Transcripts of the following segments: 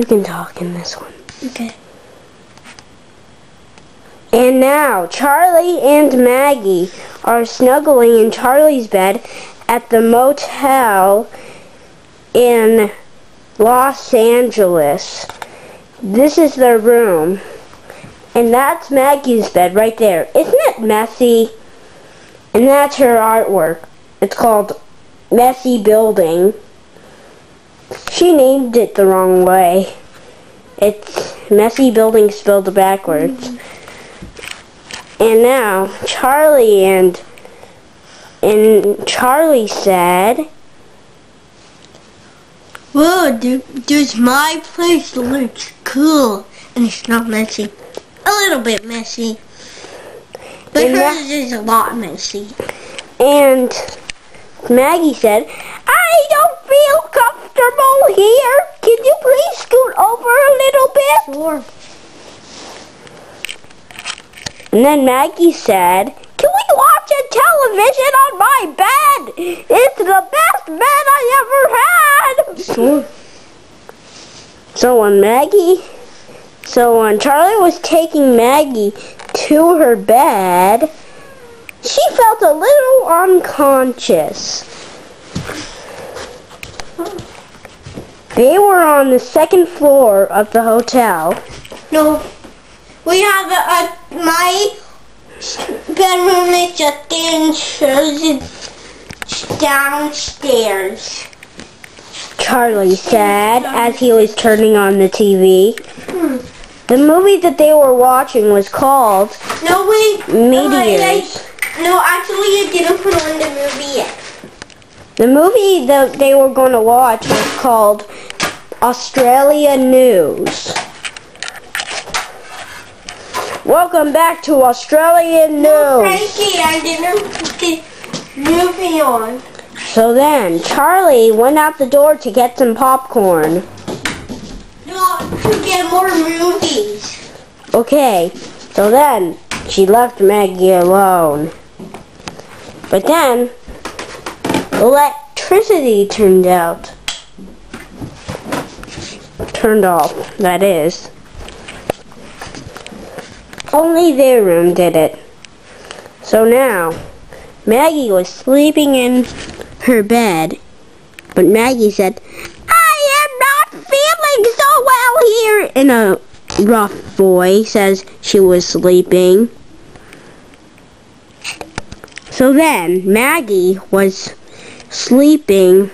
You can talk in this one. Okay. And now, Charlie and Maggie are snuggling in Charlie's bed at the motel in Los Angeles. This is their room. And that's Maggie's bed right there. Isn't it messy? And that's her artwork. It's called Messy Building. She named it the wrong way. It's Messy Building spelled backwards. And now, Charlie and and Charlie said, Whoa, dude, my place looks cool. And it's not messy. A little bit messy. But And hers is a lot messy. and Maggie said, I don't feel comfortable here. Can you please scoot over a little bit? Sure. And then Maggie said, Can we watch a television on my bed? It's the best bed I ever had. Sure. So when Maggie, so when Charlie was taking Maggie to her bed, she felt a little unconscious. They were on the second floor of the hotel. No. We have a, a my bedroom is just downstairs. Downstairs. Charlie said as he was turning on the TV. Hmm. The movie that they were watching was called No wait. Meteors. No, actually, I didn't put on the movie yet. The movie that they were going to watch was called Australia News. Welcome back to Australian News. Frankie, I didn't movie on. So then, Charlie went out the door to get some popcorn. No, to get more movies. Okay, so then she left Maggie alone. But then, electricity turned out. Turned off, that is. Only their room did it. So now, Maggie was sleeping in her bed, but Maggie said, I am not feeling so well here in a rough voice as she was sleeping. So then, Maggie was sleeping.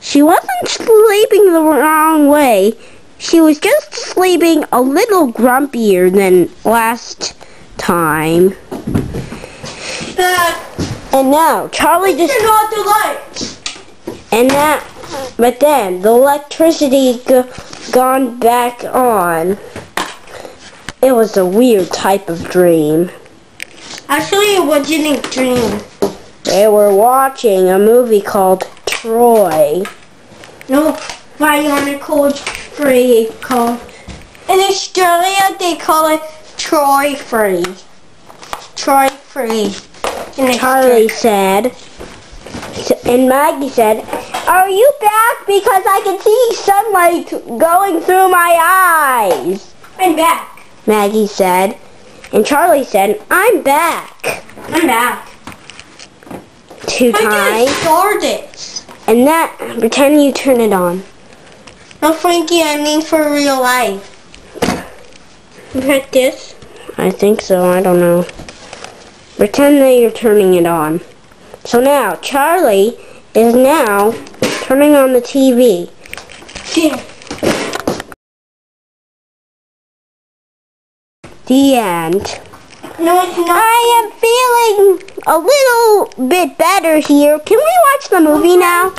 She wasn't sleeping the wrong way. She was just sleeping a little grumpier than last time. Uh, And now, Charlie just turn off the lights. And that, but then the electricity g- gone back on. It was a weird type of dream. Actually, it wasn't a dream. They were watching a movie called Troy. No, Bionicle Free called. In Australia, they call it Troy Free. Troy Free. In Charlie said, and Maggie said, "Are you back? Because I can see sunlight going through my eyes." I'm back. Maggie said, and Charlie said, "I'm back." I'm back. Two I times, just started. And that pretend you turn it on. No, Frankie, I mean for real life. Like this. I think so. I don't know. Pretend that you're turning it on. So now, Charlie is now turning on the TV. Yeah. The end. No, it's not. I am feeling a little bit better here. Can we watch the movie now?